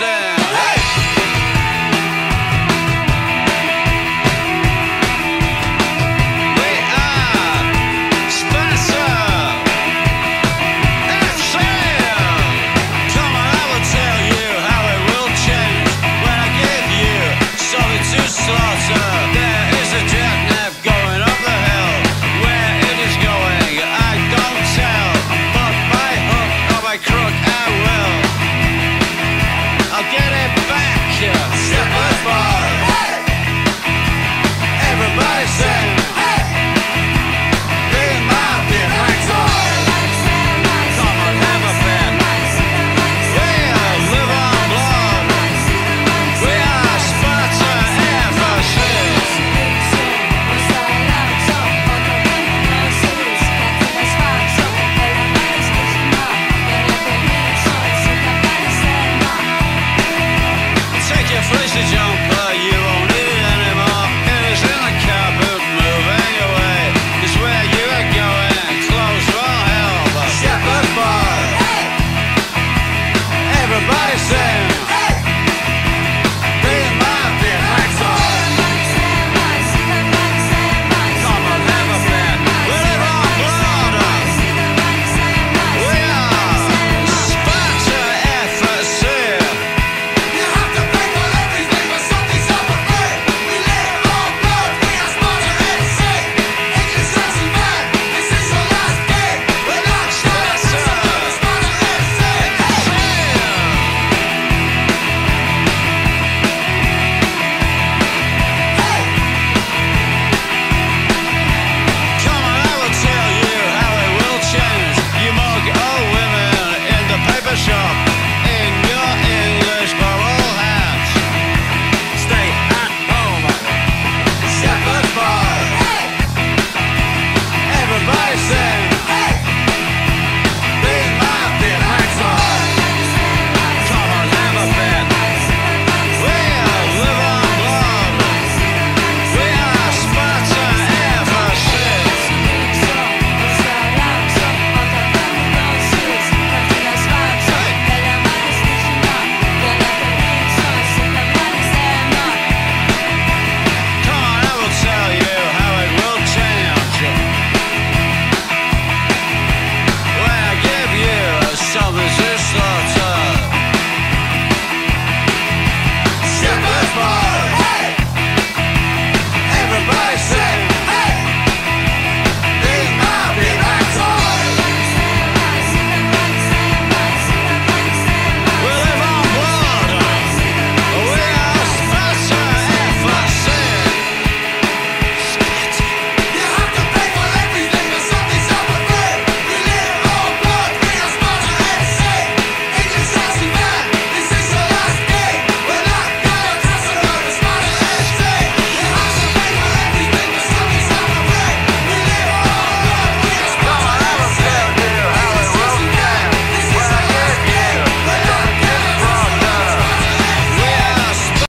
Anderson.